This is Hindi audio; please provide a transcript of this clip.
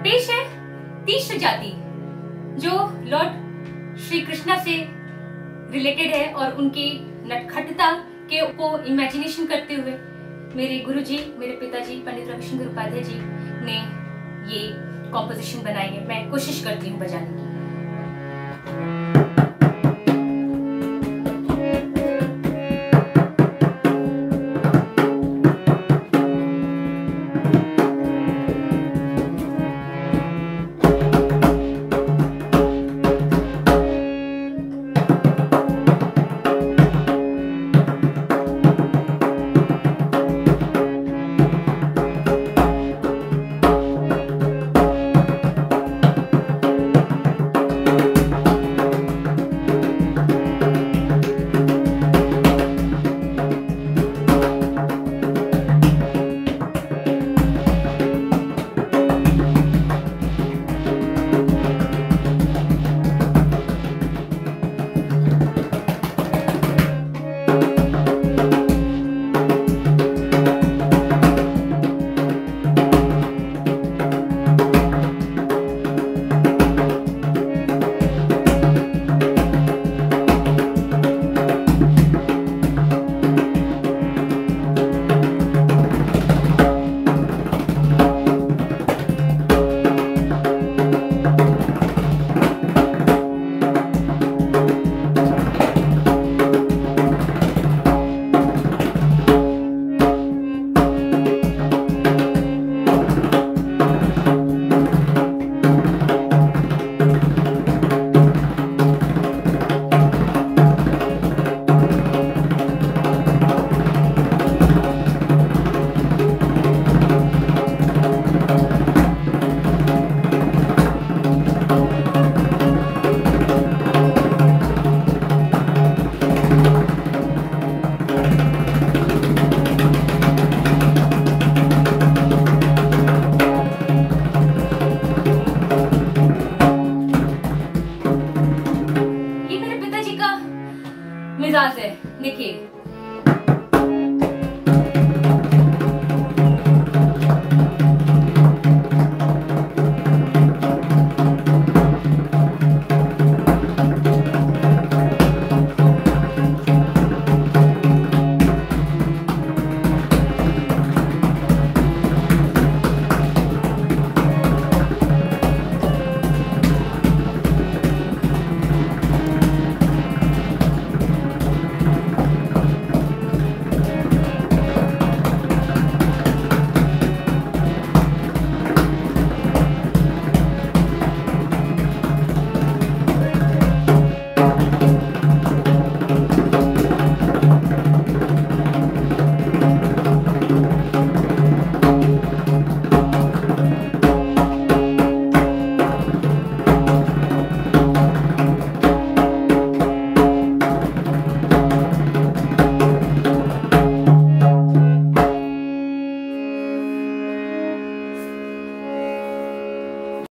पेश है तीसरी जाति, जो लॉर्ड श्री कृष्णा से रिलेटेड है और उनकी नटखटता के को इमेजिनेशन करते हुए मेरे गुरुजी, मेरे पिताजी, पंडित रविशंकर उपाध्याय जी ने ये कॉम्पोजिशन बनाई है। मैं कोशिश करती हूँ बजाने की। से निकी